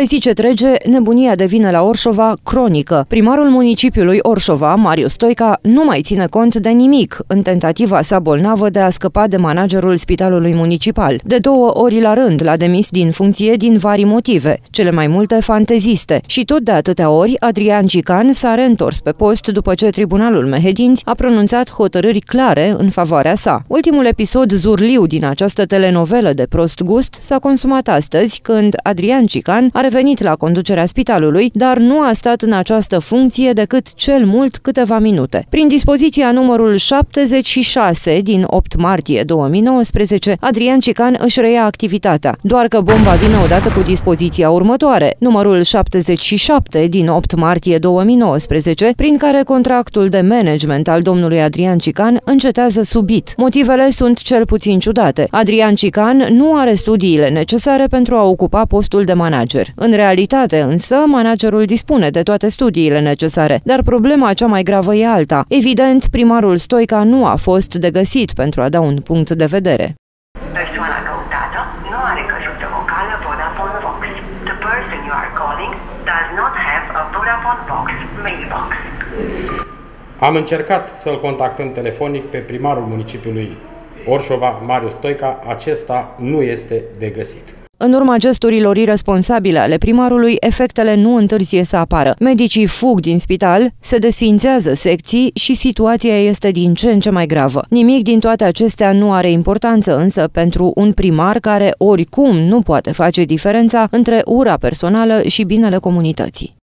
Pe zi ce trece, nebunia devine la Orșova cronică. Primarul municipiului Orșova, Marius Stoica, nu mai ține cont de nimic în tentativa sa bolnavă de a scăpa de managerul spitalului municipal. De două ori la rând l-a demis din funcție din vari motive, cele mai multe fanteziste. Și tot de atâtea ori, Adrian Cican s-a reîntors pe post după ce tribunalul Mehedinți a pronunțat hotărâri clare în favoarea sa. Ultimul episod zurliu din această telenovelă de prost gust s-a consumat astăzi, când Adrian Cican a revenit la conducerea spitalului, dar nu a stat în această funcție decât cel mult câteva minute. Prin dispoziția numărul 76 din 8 martie 2019, Adrian Cican își reia activitatea, doar că bomba vine odată cu dispoziția următoare, numărul 77 din 8 martie 2019, prin care contractul de management al domnului Adrian Cican încetează subit. Motivele sunt cel puțin ciudate. Adrian Cican nu are studiile necesare pentru a ocupa postul de manager. În realitate, însă, managerul dispune de toate studiile necesare, dar problema cea mai gravă e alta. Evident, primarul Stoica nu a fost de găsit pentru a da un punct de vedere. Persoana căutată nu are căsuță vocală Vodafone Vox. The person you are calling does not have a Vodafone Vox mailbox. Am încercat să-l contactăm telefonic pe primarul municipiului Orșova, Marius Stoica. Acesta nu este de găsit. În urma gesturilor irresponsabile ale primarului, efectele nu întârzie să apară. Medicii fug din spital, se desfințează secții și situația este din ce în ce mai gravă. Nimic din toate acestea nu are importanță însă pentru un primar care oricum nu poate face diferența între ura personală și binele comunității.